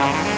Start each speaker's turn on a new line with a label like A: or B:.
A: Bye.